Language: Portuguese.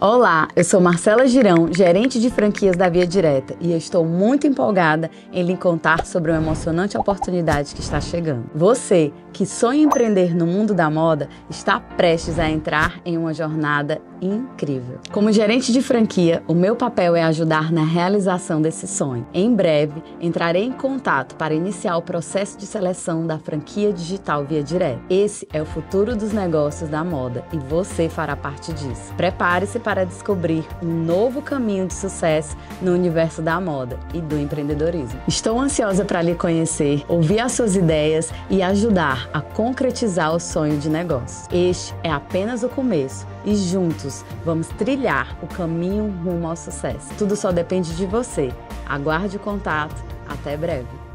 Olá, eu sou Marcela Girão, gerente de franquias da Via Direta, e eu estou muito empolgada em lhe contar sobre uma emocionante oportunidade que está chegando. Você, que sonha empreender no mundo da moda, está prestes a entrar em uma jornada incrível. Como gerente de franquia, o meu papel é ajudar na realização desse sonho. Em breve, entrarei em contato para iniciar o processo de seleção da franquia digital Via Direta. Esse é o futuro dos negócios da moda e você fará parte disso. Prepare-se para descobrir um novo caminho de sucesso no universo da moda e do empreendedorismo. Estou ansiosa para lhe conhecer, ouvir as suas ideias e ajudar a concretizar o sonho de negócio. Este é apenas o começo e juntos vamos trilhar o caminho rumo ao sucesso. Tudo só depende de você. Aguarde o contato. Até breve.